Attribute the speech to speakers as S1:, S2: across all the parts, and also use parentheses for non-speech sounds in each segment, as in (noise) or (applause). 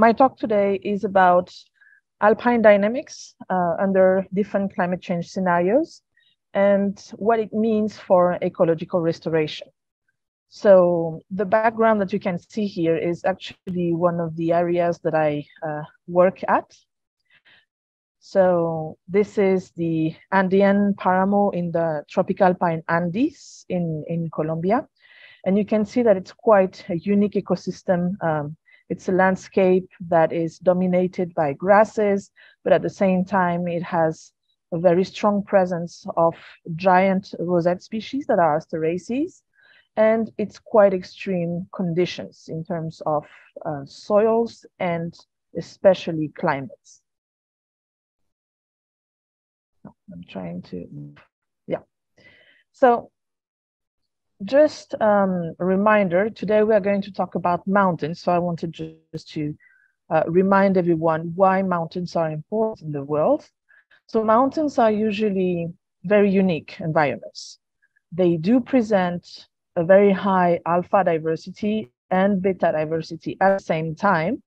S1: my talk today is about alpine dynamics uh, under different climate change scenarios and what it means for ecological restoration. So the background that you can see here is actually one of the areas that I uh, work at. So this is the Andean Paramo in the tropical alpine Andes in, in Colombia. And you can see that it's quite a unique ecosystem. Um, it's a landscape that is dominated by grasses, but at the same time, it has a very strong presence of giant rosette species that are asteraceae. And it's quite extreme conditions in terms of uh, soils and especially climates. I'm trying to, yeah. So just um, a reminder, today we are going to talk about mountains. So I wanted just to uh, remind everyone why mountains are important in the world. So mountains are usually very unique environments. They do present a very high alpha diversity and beta diversity at the same time.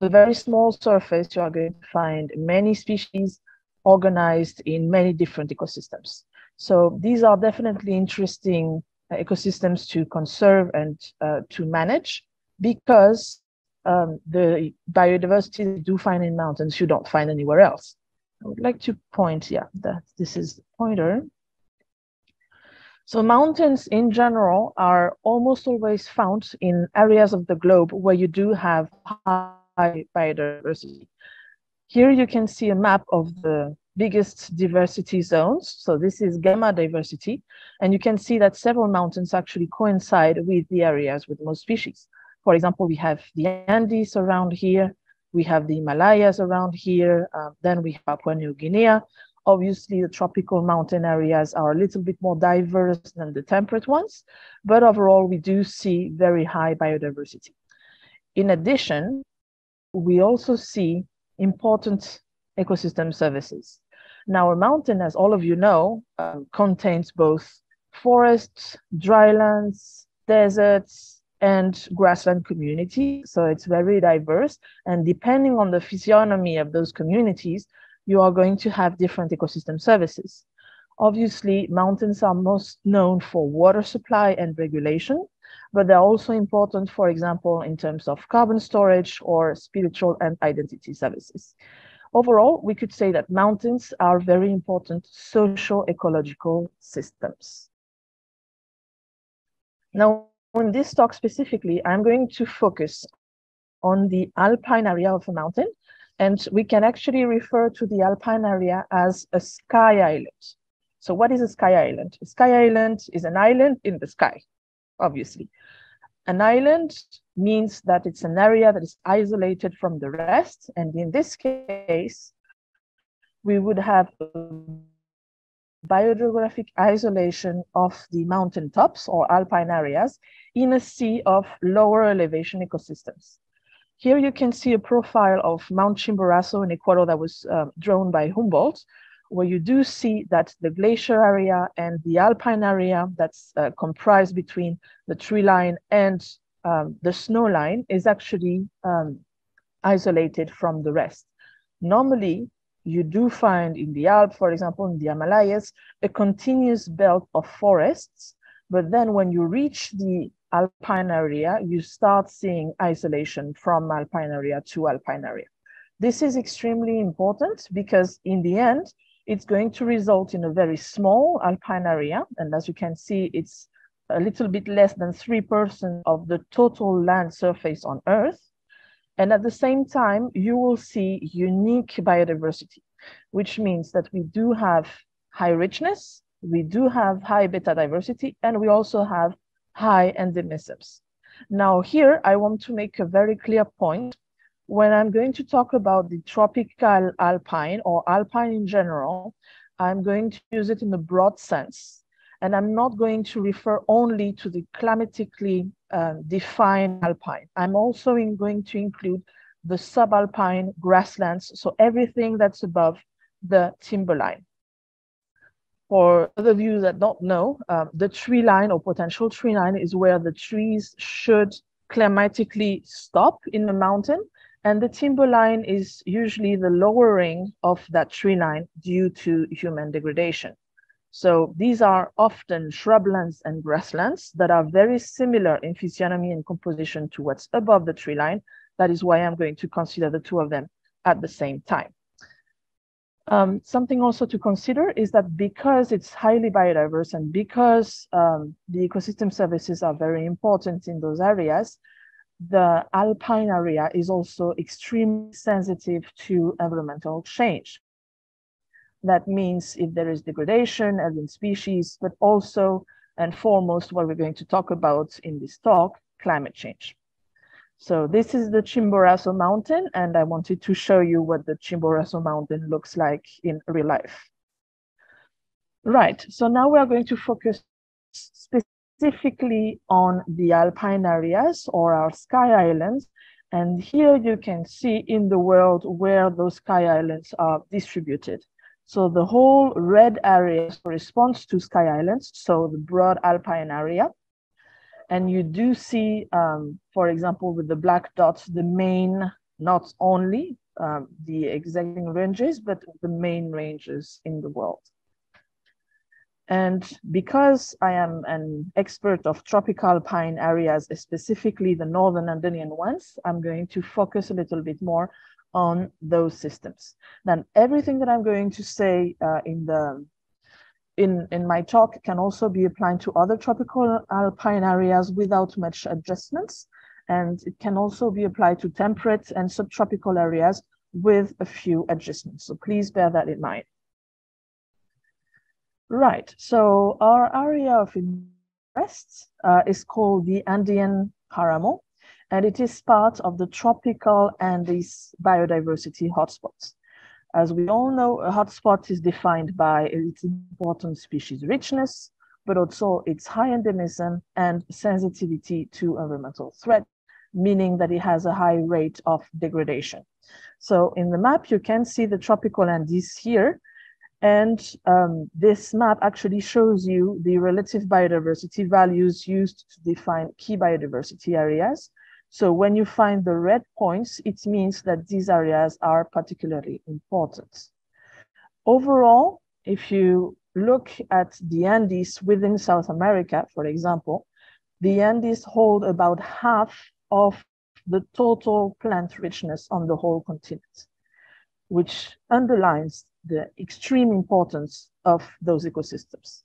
S1: A very small surface, you are going to find many species organized in many different ecosystems. So these are definitely interesting ecosystems to conserve and uh, to manage because um, the biodiversity you do find in mountains you don't find anywhere else. I would like to point, yeah, that this is the pointer. So mountains in general are almost always found in areas of the globe where you do have high biodiversity. Here you can see a map of the biggest diversity zones. So this is gamma diversity. And you can see that several mountains actually coincide with the areas with most species. For example, we have the Andes around here. We have the Himalayas around here. Uh, then we have Papua New Guinea. Obviously, the tropical mountain areas are a little bit more diverse than the temperate ones, but overall, we do see very high biodiversity. In addition, we also see important ecosystem services. Now, a mountain, as all of you know, uh, contains both forests, drylands, deserts, and grassland communities. So it's very diverse. And depending on the physiognomy of those communities, you are going to have different ecosystem services. Obviously, mountains are most known for water supply and regulation, but they're also important, for example, in terms of carbon storage or spiritual and identity services. Overall, we could say that mountains are very important social ecological systems. Now, in this talk specifically, I'm going to focus on the alpine area of a mountain, and we can actually refer to the alpine area as a sky island. So what is a sky island? A sky island is an island in the sky, obviously. An island means that it's an area that is isolated from the rest. And in this case, we would have biogeographic isolation of the mountain tops or alpine areas in a sea of lower elevation ecosystems. Here you can see a profile of Mount Chimborazo in Ecuador that was uh, drawn by Humboldt, where you do see that the glacier area and the alpine area that's uh, comprised between the tree line and um, the snow line is actually um, isolated from the rest. Normally, you do find in the Alps, for example, in the Himalayas, a continuous belt of forests. But then when you reach the alpine area, you start seeing isolation from alpine area to alpine area. This is extremely important because in the end, it's going to result in a very small alpine area. And as you can see, it's a little bit less than 3% of the total land surface on Earth. And at the same time, you will see unique biodiversity, which means that we do have high richness, we do have high beta diversity, and we also have high endemisms. Now here, I want to make a very clear point. When I'm going to talk about the tropical alpine or alpine in general, I'm going to use it in a broad sense and I'm not going to refer only to the climatically uh, defined alpine. I'm also in, going to include the subalpine grasslands, so everything that's above the timberline. For other of you that don't know, um, the tree line or potential tree line is where the trees should climatically stop in the mountain, and the timberline is usually the lowering of that tree line due to human degradation. So these are often shrublands and grasslands that are very similar in physiognomy and composition to what's above the tree line. That is why I'm going to consider the two of them at the same time. Um, something also to consider is that because it's highly biodiverse and because um, the ecosystem services are very important in those areas, the alpine area is also extremely sensitive to environmental change. That means if there is degradation, alien species, but also and foremost what we're going to talk about in this talk, climate change. So this is the Chimborazo mountain, and I wanted to show you what the Chimborazo mountain looks like in real life. Right, so now we are going to focus specifically on the alpine areas or our sky islands. And here you can see in the world where those sky islands are distributed. So the whole red area corresponds to sky islands, so the broad alpine area. And you do see, um, for example, with the black dots, the main, not only um, the exacting ranges, but the main ranges in the world. And because I am an expert of tropical alpine areas, specifically the northern Andean ones, I'm going to focus a little bit more on those systems. Then everything that I'm going to say uh, in the in, in my talk can also be applied to other tropical alpine areas without much adjustments. And it can also be applied to temperate and subtropical areas with a few adjustments. So please bear that in mind. Right, so our area of interest uh, is called the Andean Paramo, and it is part of the tropical Andes biodiversity hotspots. As we all know, a hotspot is defined by its important species richness, but also its high endemism and sensitivity to environmental threat, meaning that it has a high rate of degradation. So in the map, you can see the tropical Andes here, and um, this map actually shows you the relative biodiversity values used to define key biodiversity areas. So when you find the red points, it means that these areas are particularly important. Overall, if you look at the Andes within South America, for example, the Andes hold about half of the total plant richness on the whole continent, which underlines the extreme importance of those ecosystems.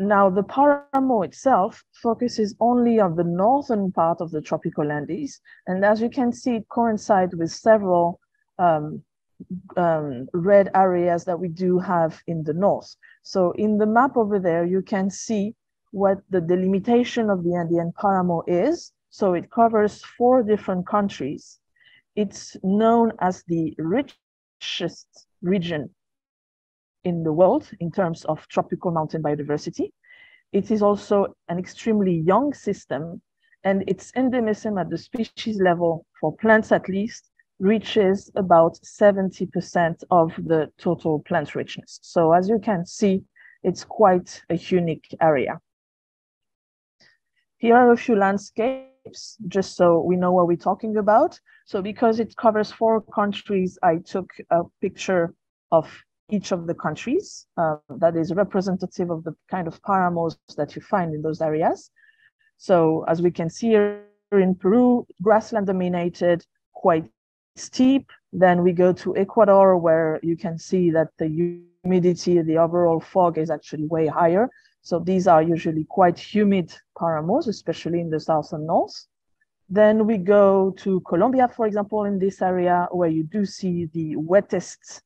S1: Now, the Paramo itself focuses only on the northern part of the tropical Andes. And as you can see, it coincides with several um, um, red areas that we do have in the north. So in the map over there, you can see what the delimitation of the Andean Paramo is. So it covers four different countries. It's known as the richest region in the world in terms of tropical mountain biodiversity. It is also an extremely young system, and its endemism at the species level, for plants at least, reaches about 70% of the total plant richness. So as you can see, it's quite a unique area. Here are a few landscapes, just so we know what we're talking about. So because it covers four countries, I took a picture of each of the countries uh, that is representative of the kind of paramos that you find in those areas. So as we can see here in Peru, grassland dominated, quite steep. Then we go to Ecuador, where you can see that the humidity, the overall fog is actually way higher. So these are usually quite humid paramos, especially in the south and north. Then we go to Colombia, for example, in this area where you do see the wettest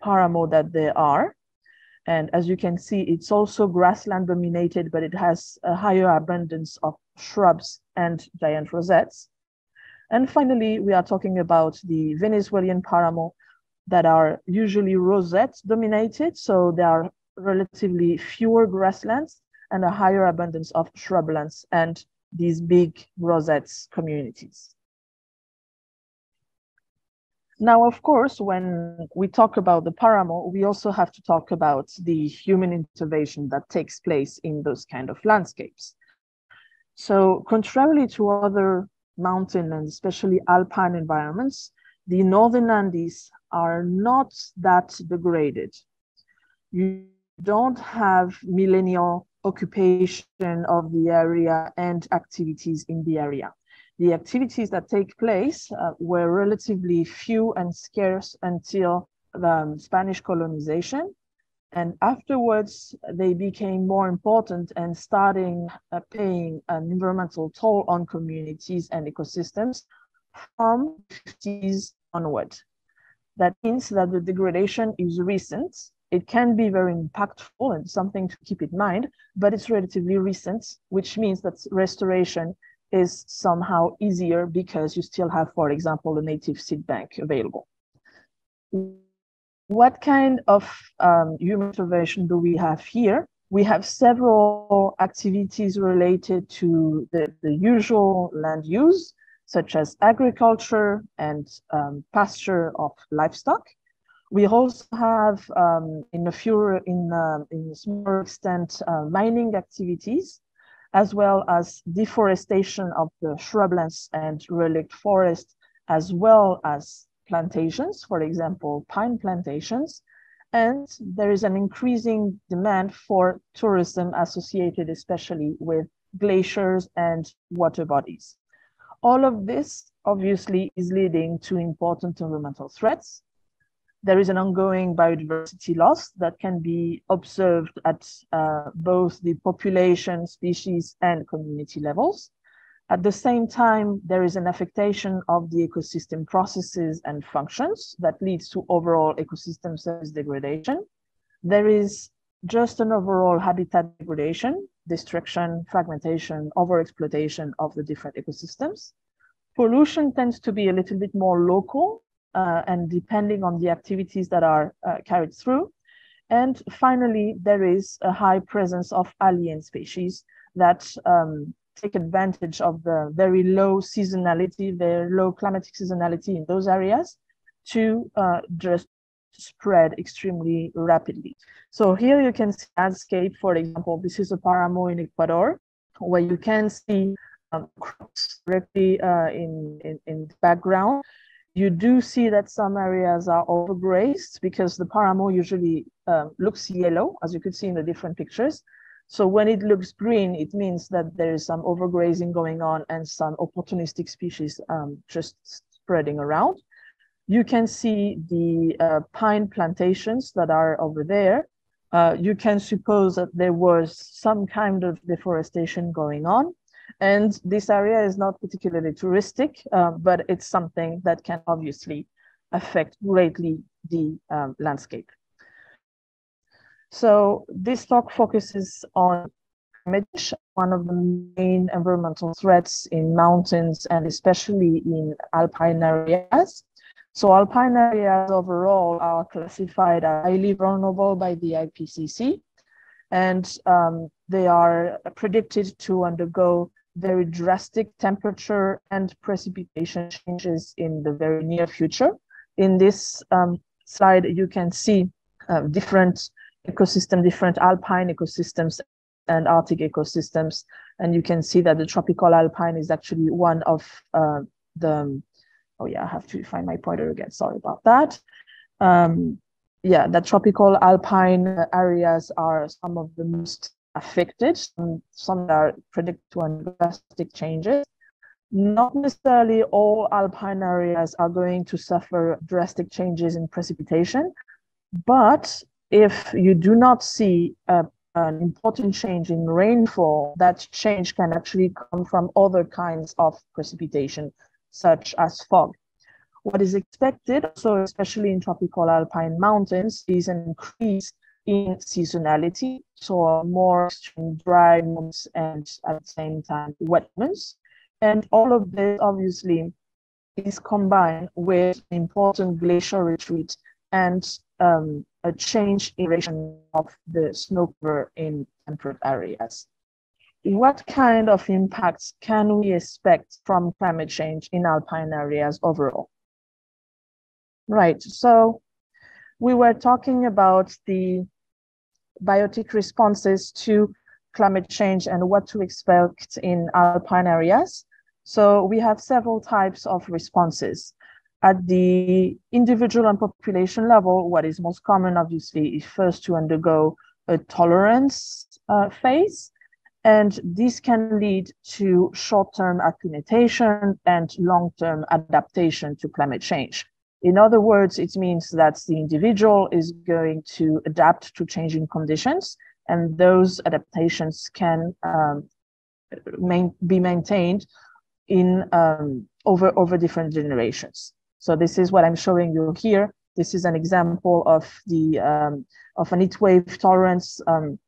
S1: paramo that there are. And as you can see, it's also grassland dominated, but it has a higher abundance of shrubs and giant rosettes. And finally, we are talking about the Venezuelan paramo that are usually rosette dominated. So there are relatively fewer grasslands and a higher abundance of shrublands and these big rosettes communities. Now, of course, when we talk about the paramo, we also have to talk about the human intervention that takes place in those kind of landscapes. So contrarily to other mountain and especially alpine environments, the northern Andes are not that degraded. You don't have millennial occupation of the area and activities in the area. The activities that take place uh, were relatively few and scarce until the um, Spanish colonization. And afterwards, they became more important and starting uh, paying an environmental toll on communities and ecosystems from 50s onward. That means that the degradation is recent it can be very impactful and something to keep in mind, but it's relatively recent, which means that restoration is somehow easier because you still have, for example, a native seed bank available. What kind of um, human intervention do we have here? We have several activities related to the, the usual land use, such as agriculture and um, pasture of livestock. We also have um, in a few, in, uh, in a smaller extent, uh, mining activities, as well as deforestation of the shrublands and relict forest, as well as plantations, for example, pine plantations. And there is an increasing demand for tourism associated especially with glaciers and water bodies. All of this obviously is leading to important environmental threats, there is an ongoing biodiversity loss that can be observed at uh, both the population, species, and community levels. At the same time, there is an affectation of the ecosystem processes and functions that leads to overall ecosystem service degradation. There is just an overall habitat degradation, destruction, fragmentation, overexploitation of the different ecosystems. Pollution tends to be a little bit more local uh, and depending on the activities that are uh, carried through. And finally, there is a high presence of alien species that um, take advantage of the very low seasonality, very low climatic seasonality in those areas to uh, just spread extremely rapidly. So here you can see landscape, for example, this is a paramo in Ecuador, where you can see um, crops directly uh, in, in, in the background you do see that some areas are overgrazed because the paramo usually um, looks yellow, as you could see in the different pictures. So when it looks green, it means that there is some overgrazing going on and some opportunistic species um, just spreading around. You can see the uh, pine plantations that are over there. Uh, you can suppose that there was some kind of deforestation going on. And this area is not particularly touristic, uh, but it's something that can obviously affect greatly the um, landscape. So this talk focuses on climate one of the main environmental threats in mountains and especially in alpine areas. So alpine areas overall are classified as highly vulnerable by the IPCC, and um, they are predicted to undergo very drastic temperature and precipitation changes in the very near future. In this um, slide, you can see uh, different ecosystem, different alpine ecosystems and Arctic ecosystems. And you can see that the tropical alpine is actually one of uh, the, oh yeah, I have to find my pointer again, sorry about that. Um, yeah, the tropical alpine areas are some of the most affected, some, some are predicted to undergo drastic changes. Not necessarily all alpine areas are going to suffer drastic changes in precipitation, but if you do not see a, an important change in rainfall, that change can actually come from other kinds of precipitation, such as fog. What is expected, so especially in tropical alpine mountains, is an increase in seasonality, so more extreme dry months and at the same time wet months. And all of this obviously is combined with important glacial retreat and um, a change in duration of the snow cover in temperate areas. What kind of impacts can we expect from climate change in alpine areas overall? Right, so we were talking about the biotic responses to climate change and what to expect in alpine areas. So we have several types of responses. At the individual and population level, what is most common, obviously, is first to undergo a tolerance uh, phase. And this can lead to short-term acclimatation and long-term adaptation to climate change. In other words, it means that the individual is going to adapt to changing conditions, and those adaptations can um, main, be maintained in um, over over different generations. So this is what I'm showing you here. This is an example of the um, of an heat wave tolerance um,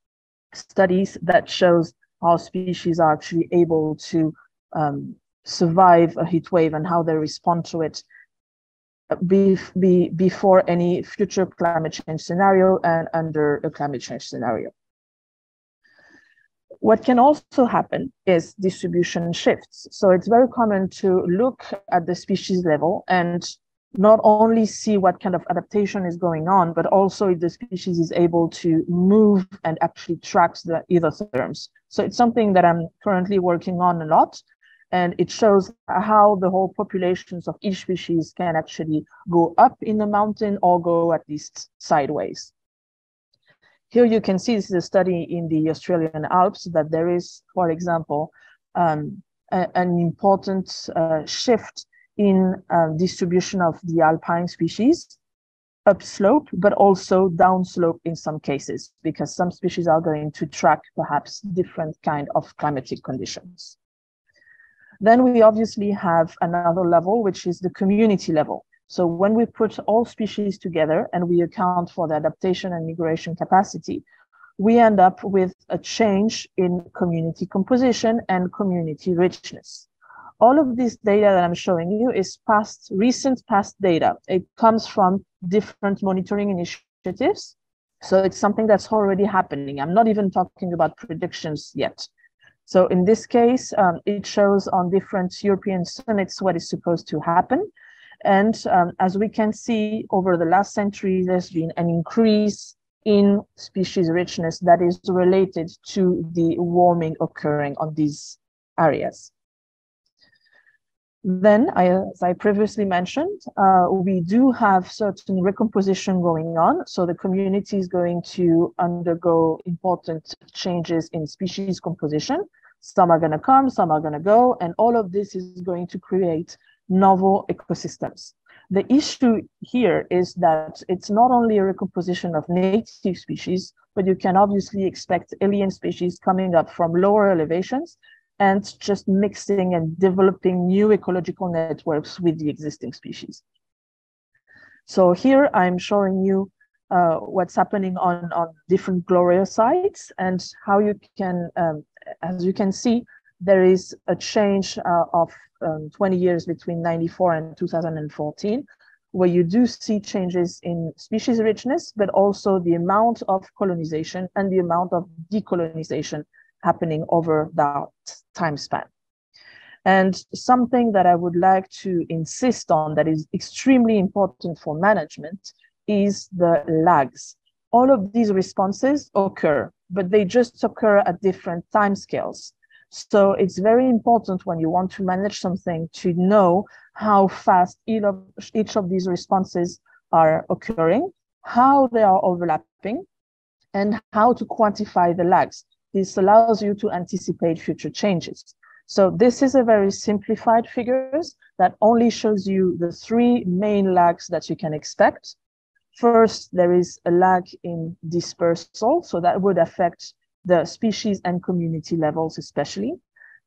S1: studies that shows how species are actually able to um, survive a heat wave and how they respond to it be, be, before any future climate change scenario and under a climate change scenario. What can also happen is distribution shifts. So it's very common to look at the species level and not only see what kind of adaptation is going on, but also if the species is able to move and actually tracks the isotherms. So it's something that I'm currently working on a lot and it shows how the whole populations of each species can actually go up in the mountain or go at least sideways. Here you can see this is a study in the Australian Alps that there is, for example, um, a, an important uh, shift in uh, distribution of the alpine species upslope, but also downslope in some cases, because some species are going to track perhaps different kind of climatic conditions. Then we obviously have another level, which is the community level. So when we put all species together and we account for the adaptation and migration capacity, we end up with a change in community composition and community richness. All of this data that I'm showing you is past, recent past data. It comes from different monitoring initiatives. So it's something that's already happening. I'm not even talking about predictions yet. So in this case, um, it shows on different European summits what is supposed to happen. And um, as we can see over the last century, there's been an increase in species richness that is related to the warming occurring on these areas. Then, as I previously mentioned, uh, we do have certain recomposition going on. So the community is going to undergo important changes in species composition. Some are going to come, some are going to go, and all of this is going to create novel ecosystems. The issue here is that it's not only a recomposition of native species, but you can obviously expect alien species coming up from lower elevations and just mixing and developing new ecological networks with the existing species. So here I'm showing you uh, what's happening on, on different Gloria sites and how you can, um, as you can see, there is a change uh, of um, 20 years between 94 and 2014, where you do see changes in species richness, but also the amount of colonization and the amount of decolonization happening over that time span. And something that I would like to insist on that is extremely important for management is the lags. All of these responses occur, but they just occur at different time scales. So it's very important when you want to manage something to know how fast each of, each of these responses are occurring, how they are overlapping, and how to quantify the lags. This allows you to anticipate future changes. So this is a very simplified figures that only shows you the three main lags that you can expect. First, there is a lag in dispersal, so that would affect the species and community levels especially.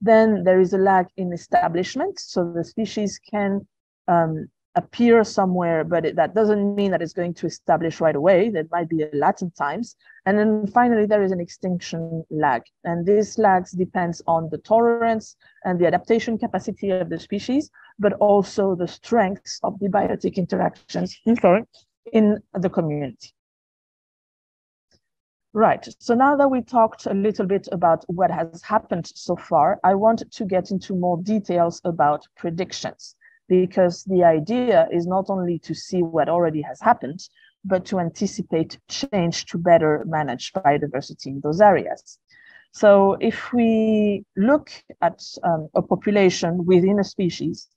S1: Then there is a lag in establishment, so the species can um, appear somewhere, but it, that doesn't mean that it's going to establish right away. There might be a latent times. And then finally, there is an extinction lag. And this lags depends on the tolerance and the adaptation capacity of the species, but also the strengths of the biotic interactions in the community. Right, so now that we talked a little bit about what has happened so far, I want to get into more details about predictions because the idea is not only to see what already has happened, but to anticipate change to better manage biodiversity in those areas. So if we look at um, a population within a species,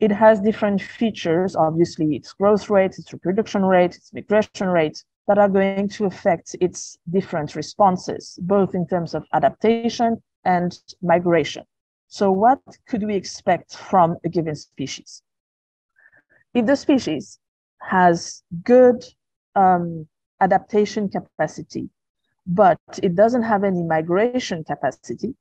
S1: it has different features, obviously its growth rate, its reproduction rate, its migration rate, that are going to affect its different responses, both in terms of adaptation and migration. So what could we expect from a given species? If the species has good um, adaptation capacity, but it doesn't have any migration capacity,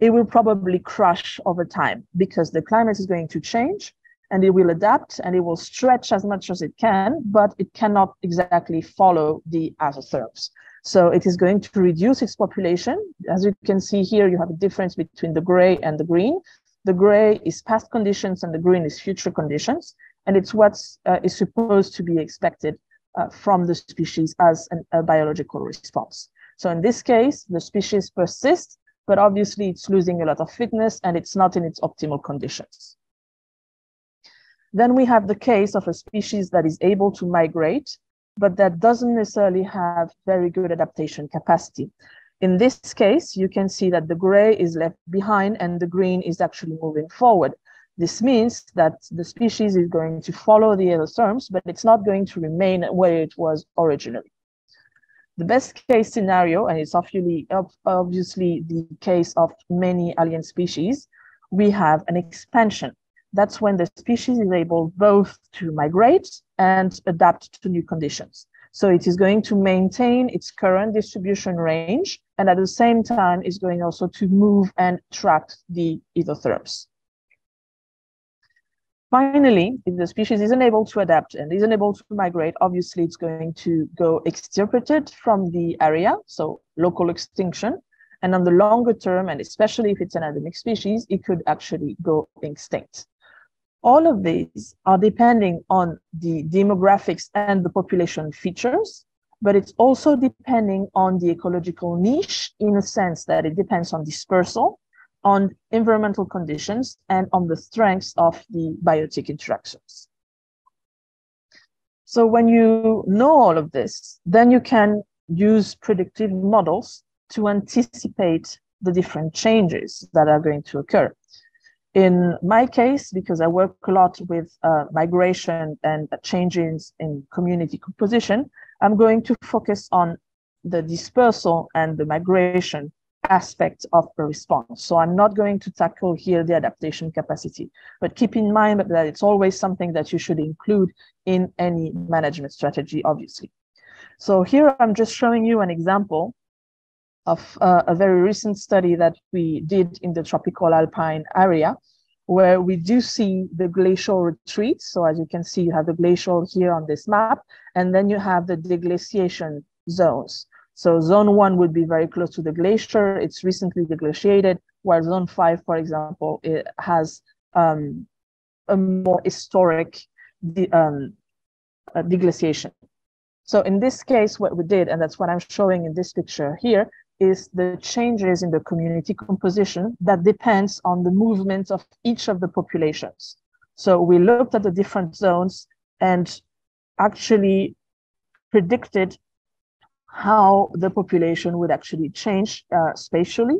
S1: it will probably crush over time because the climate is going to change and it will adapt and it will stretch as much as it can, but it cannot exactly follow the other isotherms. So it is going to reduce its population. As you can see here, you have a difference between the gray and the green. The gray is past conditions and the green is future conditions. And it's what uh, is supposed to be expected uh, from the species as an, a biological response. So in this case, the species persists, but obviously it's losing a lot of fitness and it's not in its optimal conditions. Then we have the case of a species that is able to migrate, but that doesn't necessarily have very good adaptation capacity. In this case, you can see that the gray is left behind and the green is actually moving forward. This means that the species is going to follow the isotherms, but it's not going to remain where it was originally. The best case scenario, and it's obviously, obviously the case of many alien species, we have an expansion. That's when the species is able both to migrate and adapt to new conditions. So it is going to maintain its current distribution range, and at the same time is going also to move and track the isotherms. Finally, if the species isn't able to adapt and isn't able to migrate, obviously it's going to go extirpated from the area, so local extinction. And on the longer term, and especially if it's an endemic species, it could actually go extinct. All of these are depending on the demographics and the population features, but it's also depending on the ecological niche in a sense that it depends on dispersal on environmental conditions and on the strengths of the biotic interactions. So when you know all of this, then you can use predictive models to anticipate the different changes that are going to occur. In my case, because I work a lot with uh, migration and changes in community composition, I'm going to focus on the dispersal and the migration aspect of the response. So I'm not going to tackle here the adaptation capacity, but keep in mind that it's always something that you should include in any management strategy, obviously. So here I'm just showing you an example of uh, a very recent study that we did in the tropical alpine area, where we do see the glacial retreat. So as you can see, you have the glacial here on this map, and then you have the deglaciation zones. So zone one would be very close to the glacier. It's recently deglaciated, while zone five, for example, it has um, a more historic de um, uh, deglaciation. So in this case, what we did, and that's what I'm showing in this picture here, is the changes in the community composition that depends on the movement of each of the populations. So we looked at the different zones and actually predicted how the population would actually change uh, spatially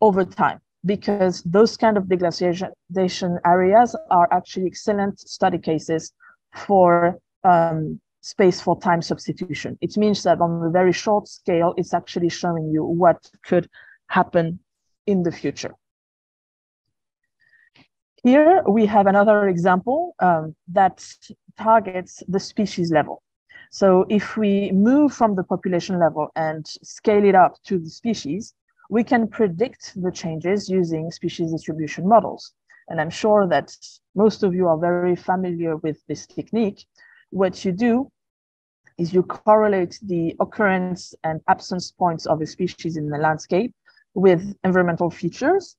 S1: over time because those kind of deglaciation areas are actually excellent study cases for um, space for time substitution. It means that on a very short scale, it's actually showing you what could happen in the future. Here we have another example um, that targets the species level. So if we move from the population level and scale it up to the species, we can predict the changes using species distribution models. And I'm sure that most of you are very familiar with this technique. What you do is you correlate the occurrence and absence points of a species in the landscape with environmental features.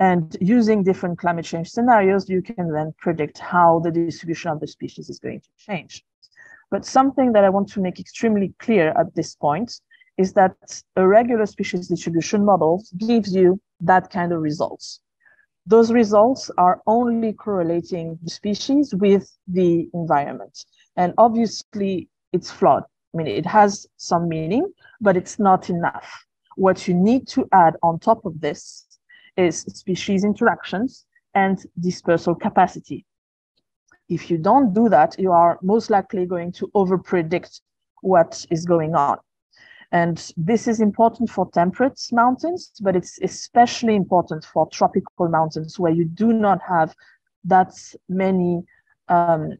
S1: And using different climate change scenarios, you can then predict how the distribution of the species is going to change. But something that I want to make extremely clear at this point is that a regular species distribution model gives you that kind of results. Those results are only correlating the species with the environment. And obviously, it's flawed. I mean, it has some meaning, but it's not enough. What you need to add on top of this is species interactions and dispersal capacity. If you don't do that, you are most likely going to overpredict what is going on. And this is important for temperate mountains, but it's especially important for tropical mountains where you do not have that many um,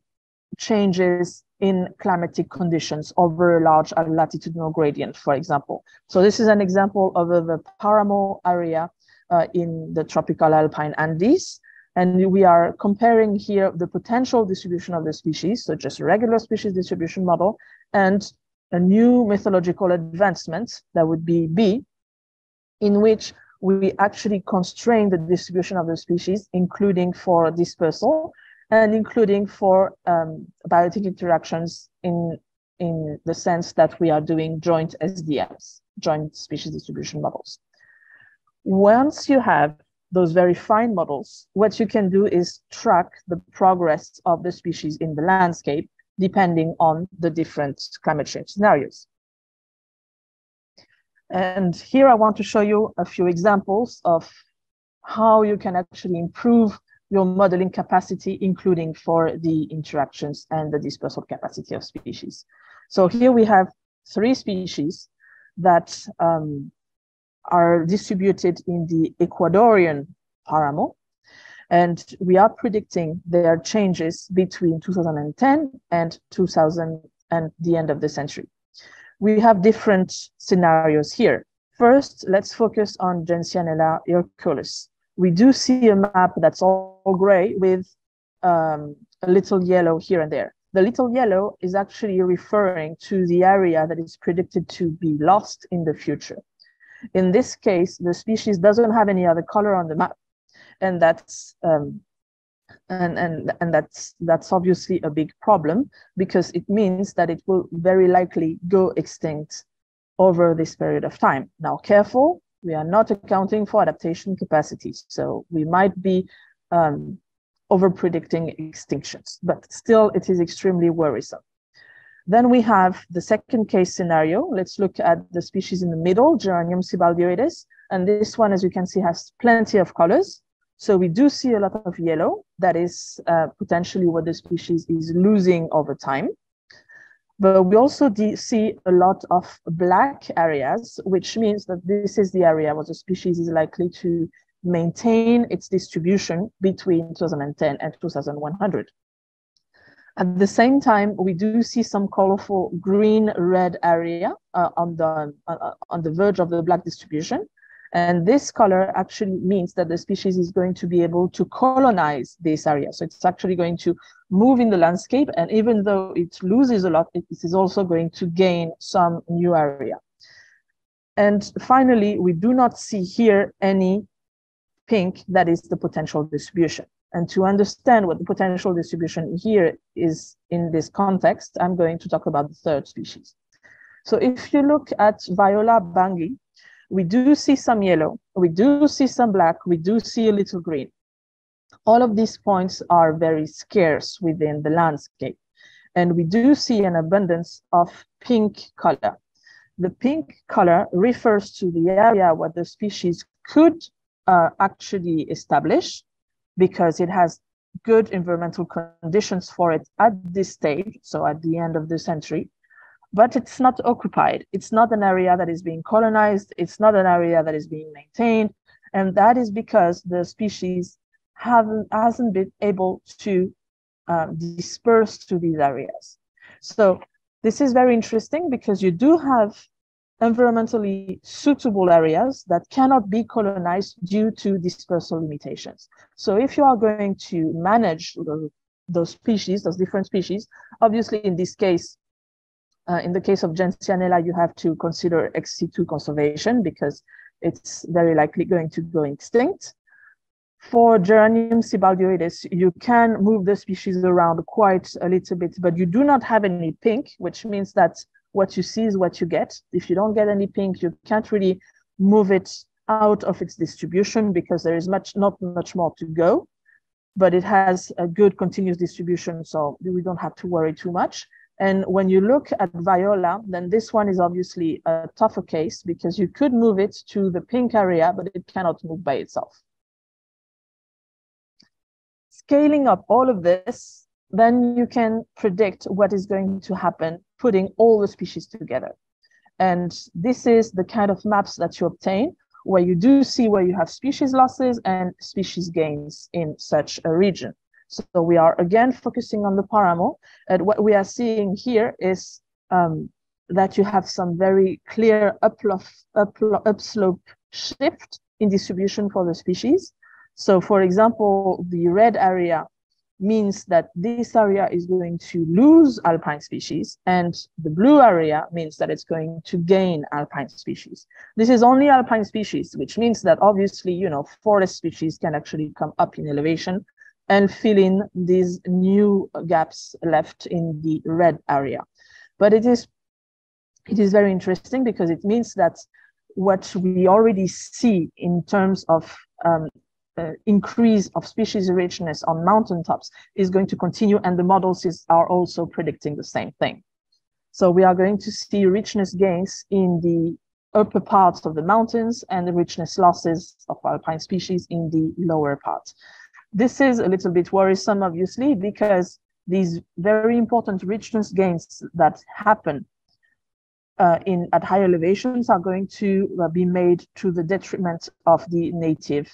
S1: changes in climatic conditions over a large latitudinal gradient, for example. So this is an example of the Paramo area uh, in the tropical alpine Andes. And we are comparing here the potential distribution of the species, so just regular species distribution model, and a new methodological advancement that would be B, in which we actually constrain the distribution of the species, including for dispersal and including for um, biotic interactions in, in the sense that we are doing joint SDMs, joint species distribution models. Once you have those very fine models, what you can do is track the progress of the species in the landscape depending on the different climate change scenarios. And here I want to show you a few examples of how you can actually improve your modeling capacity, including for the interactions and the dispersal capacity of species. So here we have three species that um, are distributed in the Ecuadorian Paramo. And we are predicting their changes between 2010 and 2000 and the end of the century. We have different scenarios here. First, let's focus on Gentianella hirculus. We do see a map that's all gray with um, a little yellow here and there. The little yellow is actually referring to the area that is predicted to be lost in the future. In this case, the species doesn't have any other color on the map, and that's um, and and and that's that's obviously a big problem because it means that it will very likely go extinct over this period of time. Now, careful, we are not accounting for adaptation capacities, so we might be um, over predicting extinctions, but still, it is extremely worrisome. Then we have the second case scenario. Let's look at the species in the middle, Geranium sibbaldioides. And this one, as you can see, has plenty of colors. So we do see a lot of yellow. That is uh, potentially what the species is losing over time. But we also see a lot of black areas, which means that this is the area where the species is likely to maintain its distribution between 2010 and 2100. At the same time, we do see some colorful green-red area uh, on, the, uh, on the verge of the black distribution. And this color actually means that the species is going to be able to colonize this area. So it's actually going to move in the landscape. And even though it loses a lot, it is also going to gain some new area. And finally, we do not see here any pink that is the potential distribution. And to understand what the potential distribution here is in this context, I'm going to talk about the third species. So if you look at Viola bangii, we do see some yellow, we do see some black, we do see a little green. All of these points are very scarce within the landscape. And we do see an abundance of pink color. The pink color refers to the area where the species could uh, actually establish because it has good environmental conditions for it at this stage, so at the end of the century, but it's not occupied. It's not an area that is being colonized. It's not an area that is being maintained. And that is because the species haven't, hasn't been able to um, disperse to these areas. So this is very interesting because you do have environmentally suitable areas that cannot be colonized due to dispersal limitations. So if you are going to manage those species, those different species, obviously in this case, uh, in the case of Gentianella, you have to consider ex situ conservation because it's very likely going to go extinct. For Geranium sibbaldioides, you can move the species around quite a little bit, but you do not have any pink, which means that what you see is what you get. If you don't get any pink, you can't really move it out of its distribution because there is much not much more to go, but it has a good continuous distribution, so we don't have to worry too much. And when you look at viola, then this one is obviously a tougher case because you could move it to the pink area, but it cannot move by itself. Scaling up all of this, then you can predict what is going to happen, putting all the species together. And this is the kind of maps that you obtain where you do see where you have species losses and species gains in such a region. So we are again focusing on the Paramo. And what we are seeing here is um, that you have some very clear uplof, up, upslope shift in distribution for the species. So for example, the red area means that this area is going to lose alpine species and the blue area means that it's going to gain alpine species. This is only alpine species, which means that obviously, you know, forest species can actually come up in elevation and fill in these new gaps left in the red area. But it is, it is very interesting because it means that what we already see in terms of um, uh, increase of species richness on mountaintops is going to continue and the models is, are also predicting the same thing. So we are going to see richness gains in the upper parts of the mountains and the richness losses of alpine species in the lower parts. This is a little bit worrisome, obviously, because these very important richness gains that happen uh, in at high elevations are going to uh, be made to the detriment of the native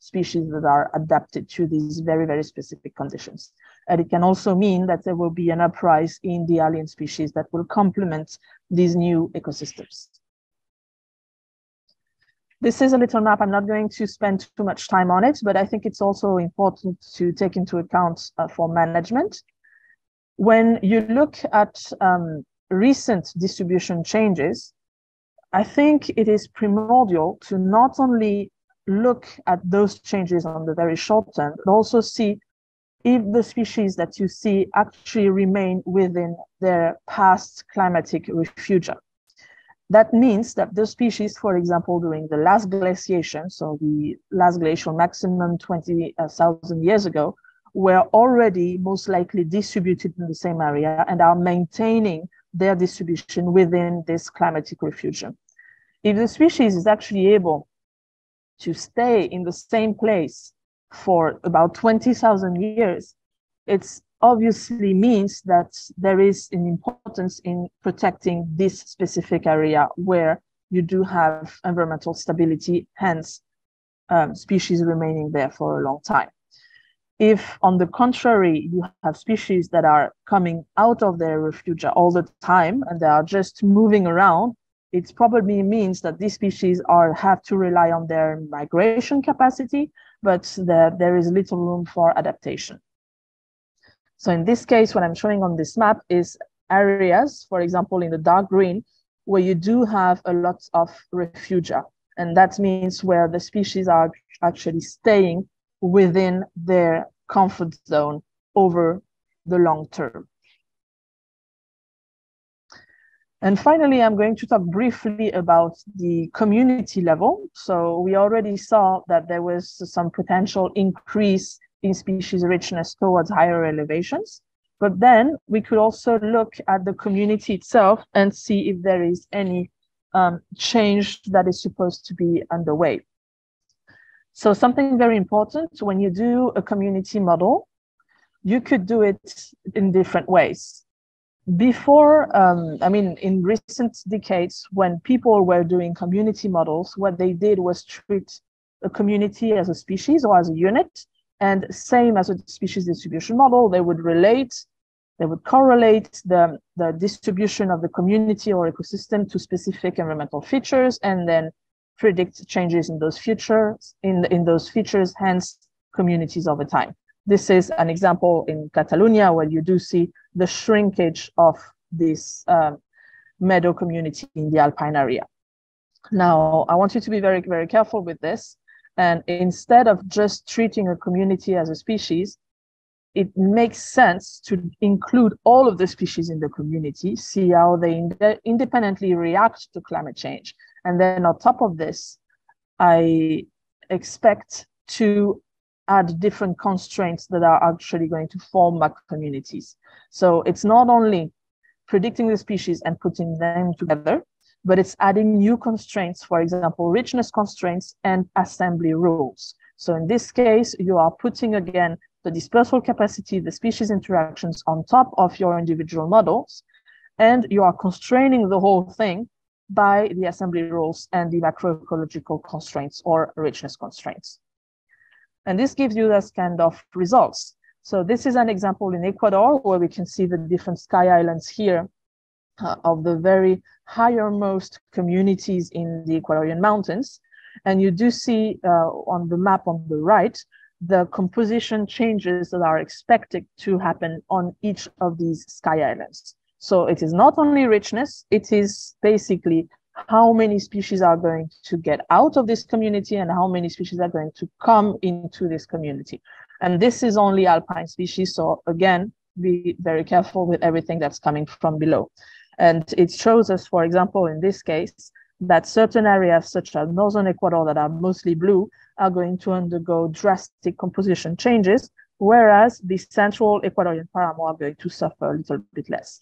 S1: species that are adapted to these very, very specific conditions. And it can also mean that there will be an uprise in the alien species that will complement these new ecosystems. This is a little map. I'm not going to spend too much time on it, but I think it's also important to take into account uh, for management. When you look at um, recent distribution changes, I think it is primordial to not only look at those changes on the very short term, but also see if the species that you see actually remain within their past climatic refugia. That means that the species, for example, during the last glaciation, so the last glacial maximum 20,000 uh, years ago, were already most likely distributed in the same area and are maintaining their distribution within this climatic refugia. If the species is actually able to stay in the same place for about 20,000 years, it obviously means that there is an importance in protecting this specific area where you do have environmental stability, hence um, species remaining there for a long time. If, on the contrary, you have species that are coming out of their refugia all the time and they are just moving around, it probably means that these species are have to rely on their migration capacity, but that there is little room for adaptation. So in this case, what I'm showing on this map is areas, for example, in the dark green, where you do have a lot of refugia. And that means where the species are actually staying within their comfort zone over the long term. And finally, I'm going to talk briefly about the community level. So we already saw that there was some potential increase in species richness towards higher elevations. But then we could also look at the community itself and see if there is any um, change that is supposed to be underway. So something very important when you do a community model, you could do it in different ways before um, i mean in recent decades when people were doing community models what they did was treat a community as a species or as a unit and same as a species distribution model they would relate they would correlate the, the distribution of the community or ecosystem to specific environmental features and then predict changes in those features in, in those features hence communities over time this is an example in Catalonia where you do see the shrinkage of this um, meadow community in the alpine area. Now, I want you to be very, very careful with this. And instead of just treating a community as a species, it makes sense to include all of the species in the community, see how they ind independently react to climate change. And then on top of this, I expect to add different constraints that are actually going to form back communities. So it's not only predicting the species and putting them together, but it's adding new constraints, for example, richness constraints and assembly rules. So in this case, you are putting again the dispersal capacity, the species interactions on top of your individual models, and you are constraining the whole thing by the assembly rules and the macroecological constraints or richness constraints. And this gives you this kind of results. So this is an example in Ecuador where we can see the different sky islands here uh, of the very highermost communities in the Ecuadorian mountains. And you do see uh, on the map on the right, the composition changes that are expected to happen on each of these sky islands. So it is not only richness, it is basically how many species are going to get out of this community and how many species are going to come into this community. And this is only alpine species. So again, be very careful with everything that's coming from below. And it shows us, for example, in this case, that certain areas such as northern Ecuador that are mostly blue are going to undergo drastic composition changes, whereas the central Ecuadorian Paramo are going to suffer a little bit less.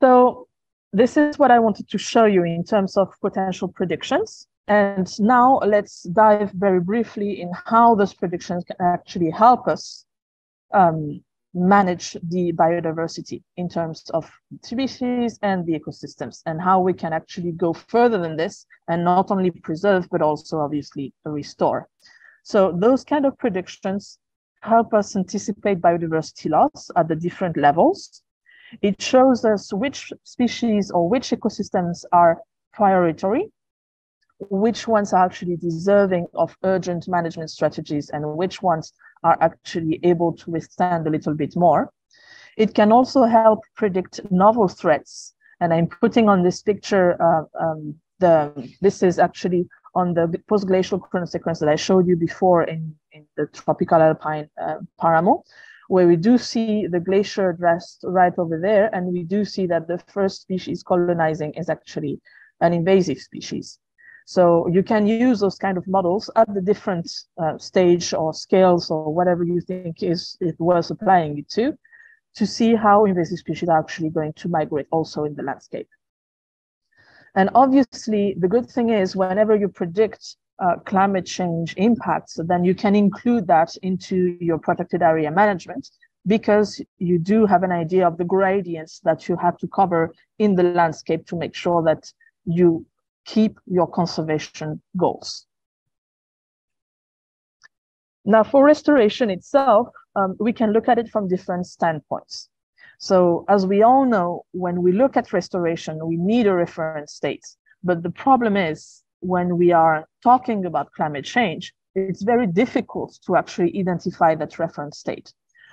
S1: So this is what I wanted to show you in terms of potential predictions. And now let's dive very briefly in how those predictions can actually help us um, manage the biodiversity in terms of species and the ecosystems and how we can actually go further than this and not only preserve, but also obviously restore. So those kind of predictions help us anticipate biodiversity loss at the different levels. It shows us which species or which ecosystems are priority which ones are actually deserving of urgent management strategies and which ones are actually able to withstand a little bit more. It can also help predict novel threats. And I'm putting on this picture, uh, um, the, this is actually on the post-glacial chronosequence that I showed you before in, in the tropical alpine uh, paramo, where we do see the glacier addressed right over there. And we do see that the first species colonizing is actually an invasive species. So you can use those kind of models at the different uh, stage or scales or whatever you think is it worth applying it to, to see how invasive species are actually going to migrate also in the landscape. And obviously, the good thing is whenever you predict uh, climate change impacts, then you can include that into your protected area management because you do have an idea of the gradients that you have to cover in the landscape to make sure that you keep your conservation goals. Now, for restoration itself, um, we can look at it from different standpoints. So, as we all know, when we look at restoration, we need a reference state. But the problem is, when we are talking about climate change, it's very difficult to actually identify that reference state.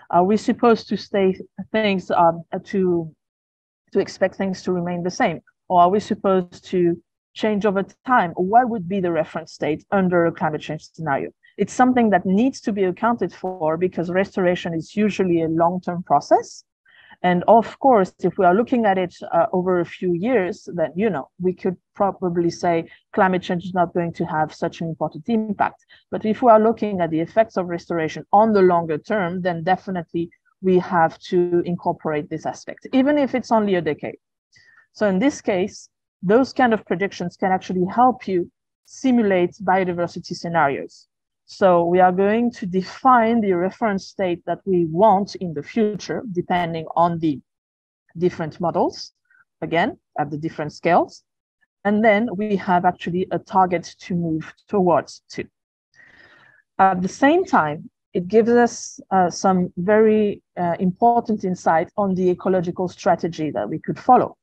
S1: Are we supposed to stay things um, to to expect things to remain the same, or are we supposed to change over time, what would be the reference state under a climate change scenario? It's something that needs to be accounted for because restoration is usually a long-term process. And of course, if we are looking at it uh, over a few years, then, you know, we could probably say climate change is not going to have such an important impact. But if we are looking at the effects of restoration on the longer term, then definitely we have to incorporate this aspect, even if it's only a decade. So in this case, those kind of predictions can actually help you simulate biodiversity scenarios. So we are going to define the reference state that we want in the future, depending on the different models, again, at the different scales. And then we have actually a target to move towards to. At the same time, it gives us uh, some very uh, important insight on the ecological strategy that we could follow.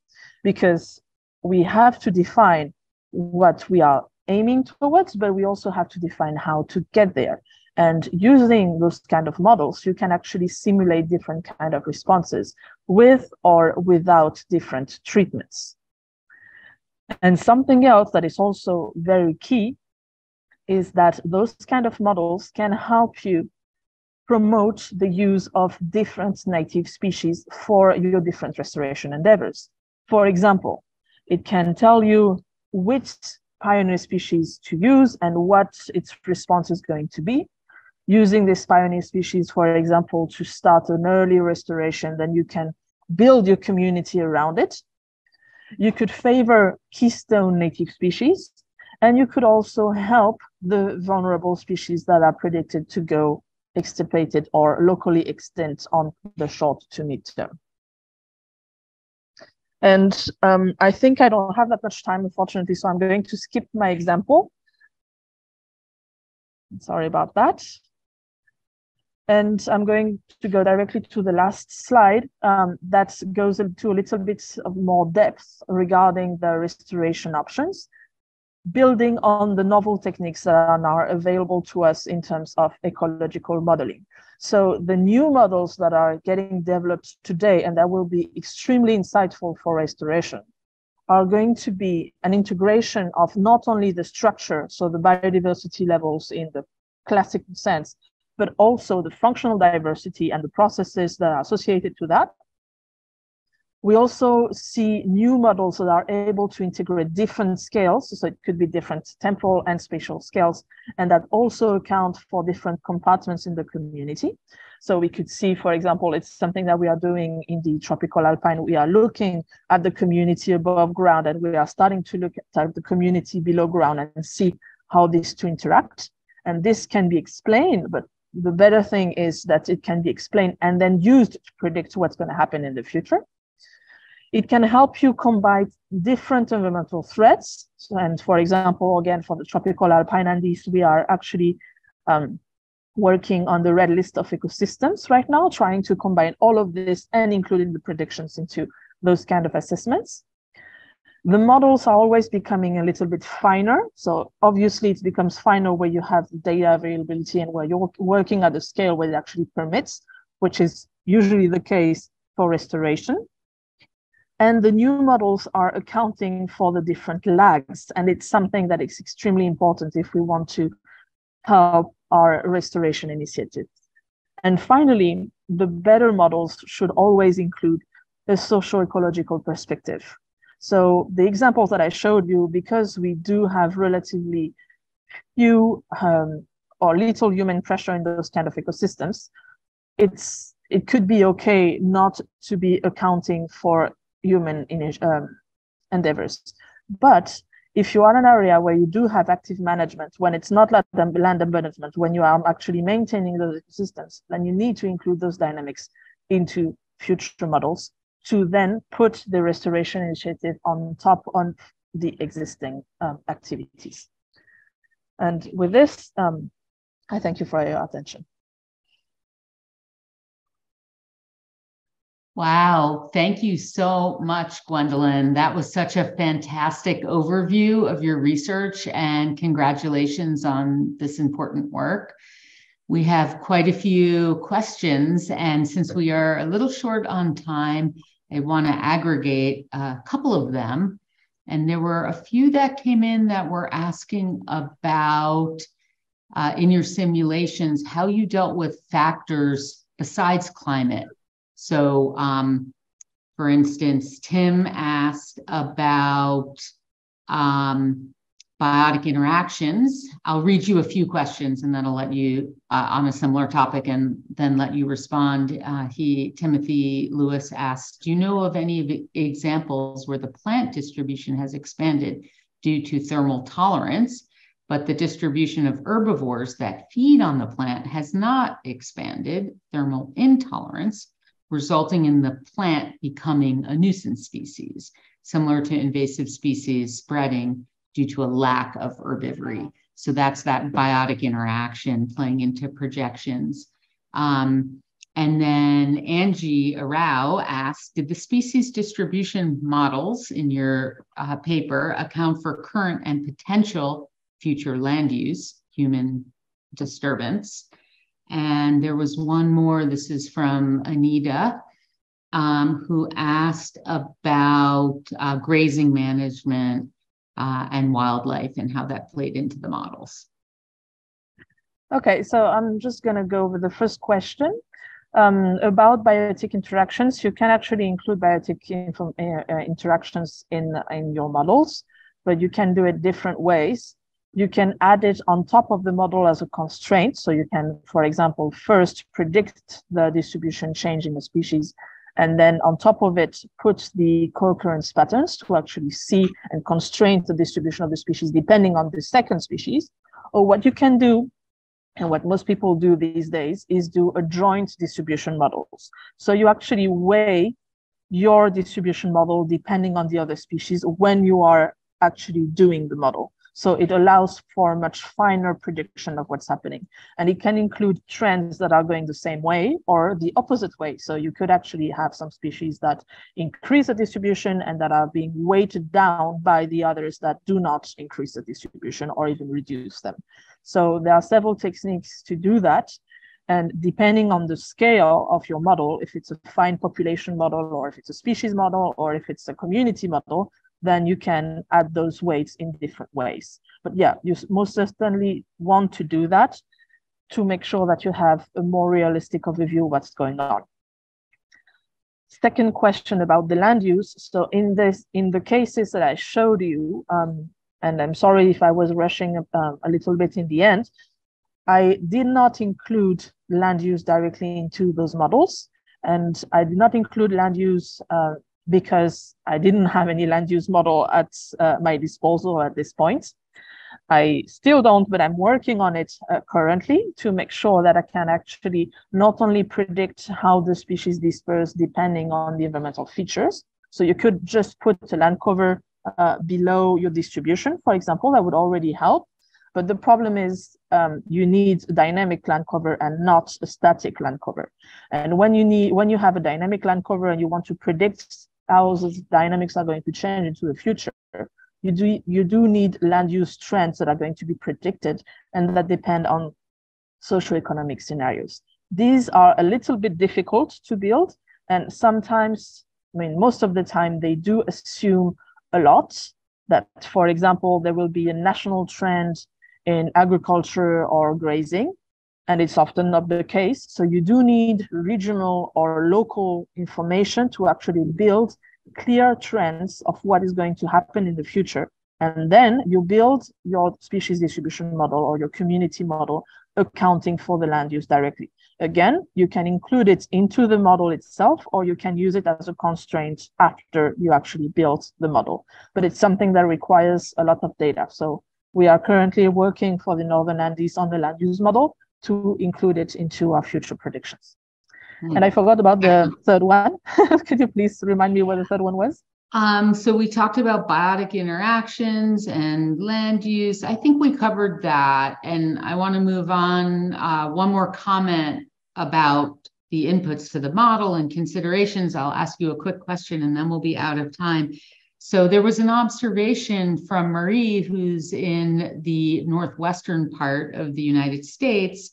S1: Because we have to define what we are aiming towards, but we also have to define how to get there. And using those kind of models, you can actually simulate different kind of responses with or without different treatments. And something else that is also very key is that those kind of models can help you promote the use of different native species for your different restoration endeavors. For example, it can tell you which pioneer species to use and what its response is going to be. using this pioneer species, for example, to start an early restoration, then you can build your community around it. You could favor keystone native species, and you could also help the vulnerable species that are predicted to go extirpated or locally extinct on the short to mid term. And um, I think I don't have that much time, unfortunately, so I'm going to skip my example. Sorry about that. And I'm going to go directly to the last slide um, that goes into a little bit of more depth regarding the restoration options, building on the novel techniques that are now available to us in terms of ecological modeling. So the new models that are getting developed today and that will be extremely insightful for restoration are going to be an integration of not only the structure, so the biodiversity levels in the classical sense, but also the functional diversity and the processes that are associated to that. We also see new models that are able to integrate different scales. So it could be different temporal and spatial scales, and that also account for different compartments in the community. So we could see, for example, it's something that we are doing in the tropical alpine. We are looking at the community above ground, and we are starting to look at the community below ground and see how these two interact. And this can be explained, but the better thing is that it can be explained and then used to predict what's going to happen in the future. It can help you combine different environmental threats. And for example, again, for the tropical alpine Andes, we are actually um, working on the red list of ecosystems right now, trying to combine all of this and including the predictions into those kind of assessments. The models are always becoming a little bit finer. So obviously it becomes finer where you have data availability and where you're working at a scale where it actually permits, which is usually the case for restoration. And the new models are accounting for the different lags. And it's something that is extremely important if we want to help our restoration initiatives. And finally, the better models should always include a social ecological perspective. So the examples that I showed you, because we do have relatively few um, or little human pressure in those kind of ecosystems, it's it could be okay not to be accounting for human um, endeavors. But if you are in an area where you do have active management, when it's not land abandonment, when you are actually maintaining those ecosystems, then you need to include those dynamics into future models to then put the restoration initiative on top on the existing um, activities. And with this, um, I thank you for your attention.
S2: Wow. Thank you so much, Gwendolyn. That was such a fantastic overview of your research, and congratulations on this important work. We have quite a few questions, and since we are a little short on time, I want to aggregate a couple of them. And there were a few that came in that were asking about uh, in your simulations how you dealt with factors besides climate. So, um, for instance, Tim asked about um, biotic interactions. I'll read you a few questions and then I'll let you uh, on a similar topic and then let you respond. Uh, he, Timothy Lewis asked, do you know of any examples where the plant distribution has expanded due to thermal tolerance, but the distribution of herbivores that feed on the plant has not expanded, thermal intolerance, resulting in the plant becoming a nuisance species, similar to invasive species spreading due to a lack of herbivory. So that's that biotic interaction playing into projections. Um, and then Angie Arau asked, did the species distribution models in your uh, paper account for current and potential future land use, human disturbance? And there was one more, this is from Anita, um, who asked about uh, grazing management uh, and wildlife and how that played into the models.
S1: Okay, so I'm just going to go over the first question. Um, about biotic interactions, you can actually include biotic uh, uh, interactions in, in your models, but you can do it different ways. You can add it on top of the model as a constraint. So you can, for example, first predict the distribution change in the species, and then on top of it, put the co-occurrence patterns to actually see and constrain the distribution of the species depending on the second species. Or what you can do, and what most people do these days, is do a joint distribution models. So you actually weigh your distribution model depending on the other species when you are actually doing the model. So it allows for much finer prediction of what's happening. And it can include trends that are going the same way or the opposite way. So you could actually have some species that increase the distribution and that are being weighted down by the others that do not increase the distribution or even reduce them. So there are several techniques to do that. And depending on the scale of your model, if it's a fine population model, or if it's a species model, or if it's a community model, then you can add those weights in different ways. But yeah, you most certainly want to do that to make sure that you have a more realistic overview of what's going on. Second question about the land use. So in this, in the cases that I showed you, um, and I'm sorry if I was rushing uh, a little bit in the end, I did not include land use directly into those models. And I did not include land use uh, because I didn't have any land use model at uh, my disposal at this point. I still don't, but I'm working on it uh, currently to make sure that I can actually not only predict how the species disperse depending on the environmental features. So you could just put a land cover uh, below your distribution, for example, that would already help. But the problem is um, you need a dynamic land cover and not a static land cover. And when you need when you have a dynamic land cover and you want to predict how those dynamics are going to change into the future, you do you do need land use trends that are going to be predicted and that depend on socioeconomic scenarios. These are a little bit difficult to build, and sometimes, I mean, most of the time, they do assume a lot that, for example, there will be a national trend in agriculture or grazing, and it's often not the case. So you do need regional or local information to actually build clear trends of what is going to happen in the future. And then you build your species distribution model or your community model accounting for the land use directly. Again, you can include it into the model itself, or you can use it as a constraint after you actually build the model. But it's something that requires a lot of data. So we are currently working for the Northern Andes on the land use model to include it into our future predictions. Mm. And I forgot about the third one. (laughs) Could you please remind me what the third one was?
S2: Um, so we talked about biotic interactions and land use. I think we covered that. And I want to move on. Uh, one more comment about the inputs to the model and considerations. I'll ask you a quick question and then we'll be out of time. So there was an observation from Marie, who's in the northwestern part of the United States,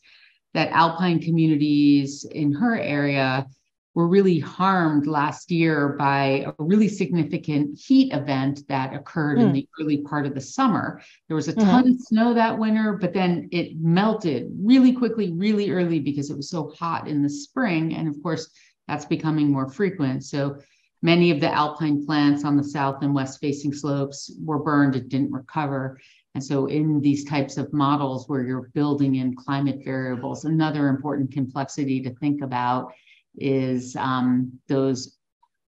S2: that alpine communities in her area were really harmed last year by a really significant heat event that occurred mm. in hmm. the early part of the summer. There was a hmm. ton mm. of snow that winter, but then it melted really quickly, really early because it was so hot in the spring. And of course, that's becoming more frequent. So Many of the alpine plants on the south and west facing slopes were burned and didn't recover. And so, in these types of models where you're building in climate variables, another important complexity to think about is um, those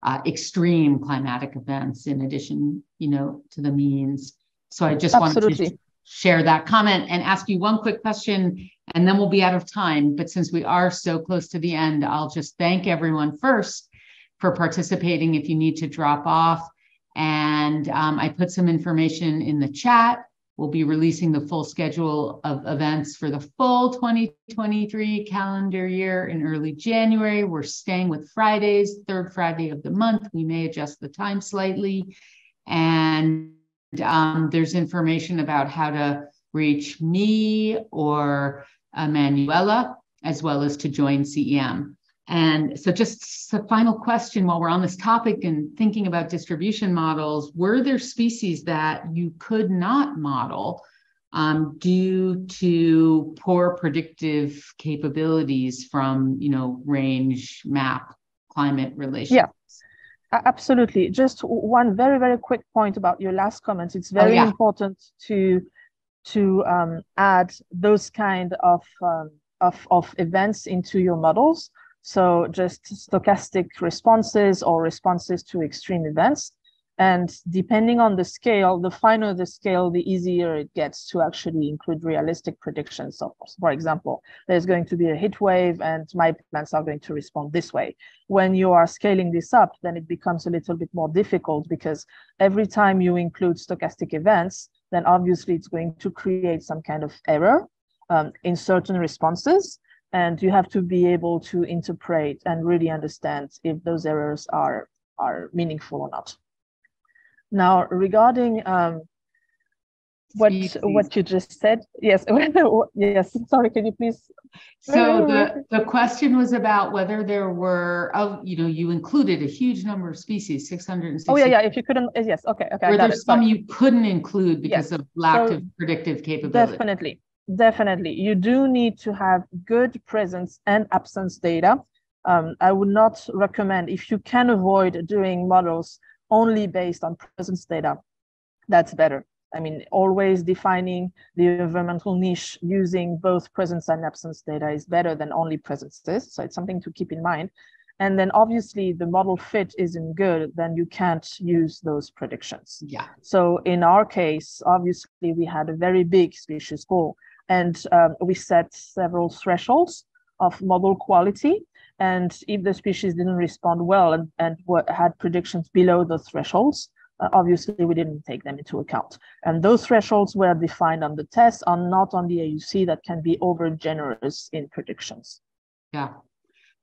S2: uh, extreme climatic events, in addition, you know, to the means. So, I just Absolutely. wanted to share that comment and ask you one quick question, and then we'll be out of time. But since we are so close to the end, I'll just thank everyone first for participating if you need to drop off. And um, I put some information in the chat. We'll be releasing the full schedule of events for the full 2023 calendar year in early January. We're staying with Fridays, third Friday of the month. We may adjust the time slightly. And um, there's information about how to reach me or Manuela, as well as to join CEM. And so, just a final question while we're on this topic and thinking about distribution models, were there species that you could not model um, due to poor predictive capabilities from, you know, range, map, climate relations?
S1: Yeah. Absolutely. Just one very, very quick point about your last comment. It's very oh, yeah. important to to um, add those kind of, um, of, of events into your models. So just stochastic responses or responses to extreme events. And depending on the scale, the finer the scale, the easier it gets to actually include realistic predictions. So, for example, there's going to be a heat wave and my plants are going to respond this way. When you are scaling this up, then it becomes a little bit more difficult because every time you include stochastic events, then obviously it's going to create some kind of error um, in certain responses. And you have to be able to interpret and really understand if those errors are, are meaningful or not. Now, regarding um, what what you just said, yes, (laughs) yes. Sorry, can you please?
S2: So the (laughs) the question was about whether there were, oh, you know, you included a huge number of species, six hundred and sixty.
S1: Oh yeah, yeah. If you couldn't, yes, okay, okay.
S2: Were there some you couldn't include because yes. of lack so of predictive capability?
S1: Definitely, definitely. You do need to have good presence and absence data. Um, I would not recommend if you can avoid doing models only based on presence data, that's better. I mean, always defining the environmental niche using both presence and absence data is better than only presences. So it's something to keep in mind. And then obviously the model fit isn't good, then you can't use those predictions.
S2: Yeah.
S1: So in our case, obviously we had a very big species goal and um, we set several thresholds of model quality and if the species didn't respond well and, and had predictions below the thresholds, uh, obviously we didn't take them into account. And those thresholds were defined on the test are not on the AUC that can be over generous in predictions.
S2: Yeah,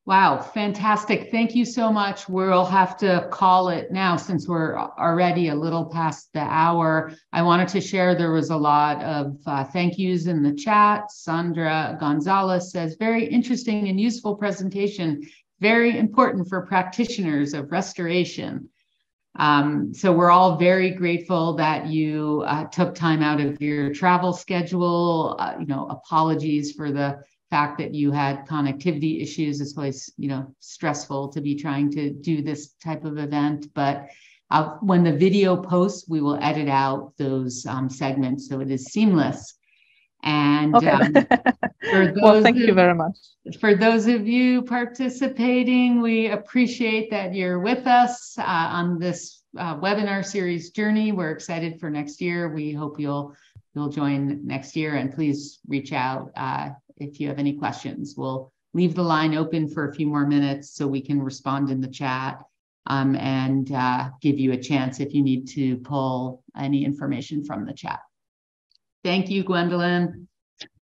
S2: Wow, fantastic. Thank you so much. We'll have to call it now since we're already a little past the hour. I wanted to share there was a lot of uh, thank yous in the chat. Sandra Gonzalez says, very interesting and useful presentation, very important for practitioners of restoration. Um, so we're all very grateful that you uh, took time out of your travel schedule. Uh, you know, apologies for the fact that you had connectivity issues. It's always, you know, stressful to be trying to do this type of event. But uh, when the video posts, we will edit out those um, segments so it is seamless. And okay. um, (laughs)
S1: for those well, thank of, you very much.
S2: For those of you participating, we appreciate that you're with us uh, on this uh, webinar series journey. We're excited for next year. We hope you'll you'll join next year, and please reach out uh, if you have any questions. We'll leave the line open for a few more minutes so we can respond in the chat um, and uh, give you a chance if you need to pull any information from the chat. Thank you, Gwendolyn.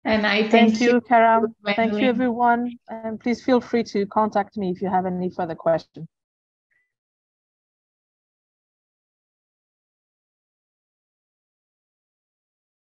S1: And I thank, thank you, Kara. Thank you, everyone. And please feel free to contact me if you have any further questions.